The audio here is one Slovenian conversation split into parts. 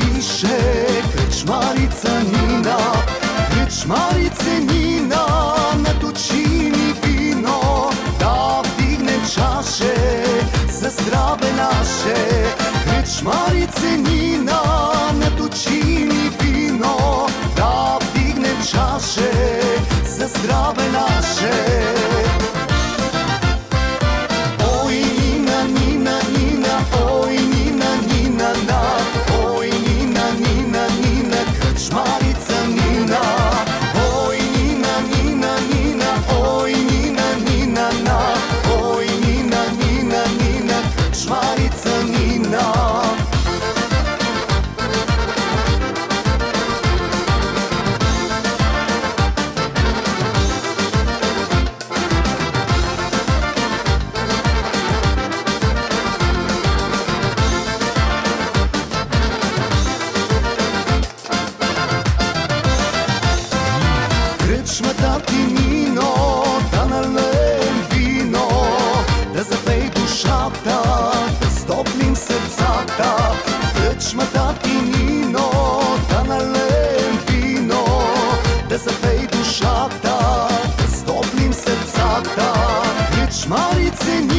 piše, krčmarica Nina, krčmarice Nina, na tučini vino, da digne čaše, za zdrave naše, krčmarice Nina, Krčma dati nino, da nalem vino, da zapej dušata, da stopnim srcata. Krčma dati nino, da nalem vino, da zapej dušata, da stopnim srcata. Krčmarice nina,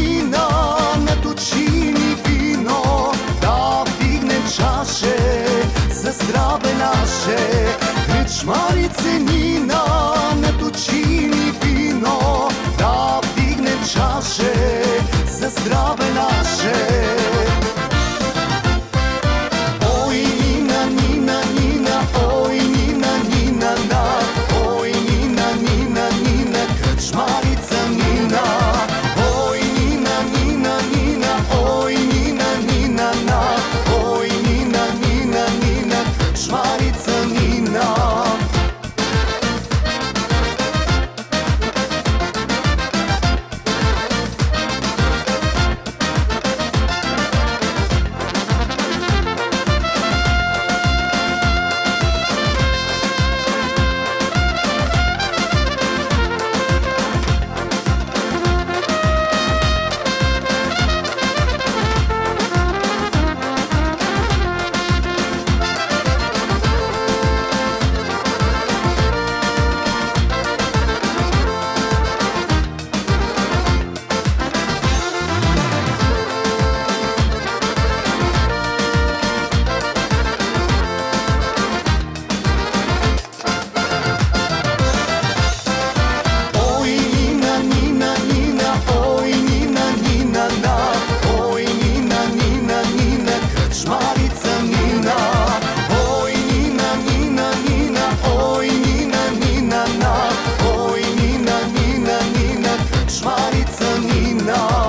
no